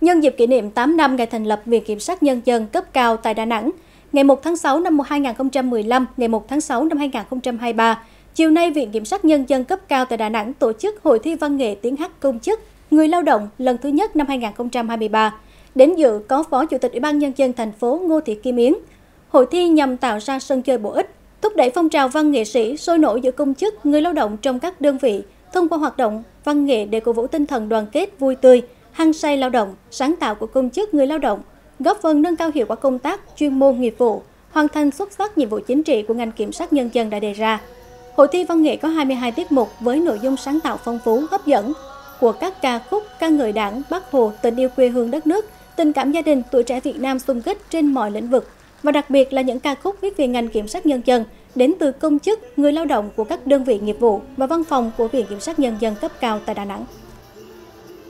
Nhân dịp kỷ niệm 8 năm ngày thành lập Viện Kiểm sát Nhân dân cấp cao tại Đà Nẵng, ngày 1 tháng 6 năm 2015, ngày 1 tháng 6 năm 2023, chiều nay Viện Kiểm sát Nhân dân cấp cao tại Đà Nẵng tổ chức Hội thi văn nghệ tiếng hát công chức người lao động lần thứ nhất năm 2023. Đến dự có Phó Chủ tịch Ủy ban Nhân dân thành phố Ngô Thị Kim Yến. Hội thi nhằm tạo ra sân chơi bổ ích, thúc đẩy phong trào văn nghệ sĩ sôi nổi giữa công chức, người lao động trong các đơn vị, thông qua hoạt động văn nghệ để cổ vũ tinh thần đoàn kết vui tươi, hăng say lao động, sáng tạo của công chức người lao động, góp phần nâng cao hiệu quả công tác, chuyên môn nghiệp vụ, hoàn thành xuất sắc nhiệm vụ chính trị của ngành kiểm sát nhân dân đã đề ra. Hội thi văn nghệ có 22 tiết mục với nội dung sáng tạo phong phú, hấp dẫn của các ca khúc ca ngợi đảng, bác Hồ, tình yêu quê hương đất nước, tình cảm gia đình, tuổi trẻ Việt Nam xung kích trên mọi lĩnh vực và đặc biệt là những ca khúc viết về ngành kiểm sát nhân dân đến từ công chức, người lao động của các đơn vị nghiệp vụ và văn phòng của Viện Kiểm sát Nhân dân cấp cao tại Đà Nẵng.